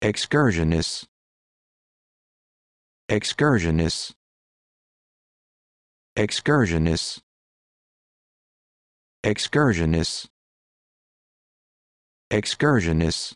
Excursionists. Excursionists. Excursionists. Excursionists. Excursionists.